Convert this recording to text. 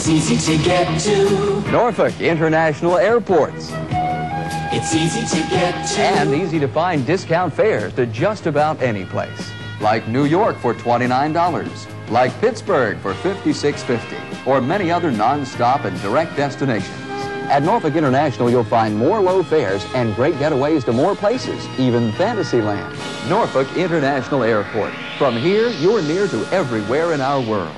It's easy to get to. Norfolk International Airports. It's easy to get to. And easy to find discount fares to just about any place. Like New York for $29, like Pittsburgh for $56.50, or many other non-stop and direct destinations. At Norfolk International, you'll find more low fares and great getaways to more places, even Fantasyland. Norfolk International Airport. From here, you're near to everywhere in our world.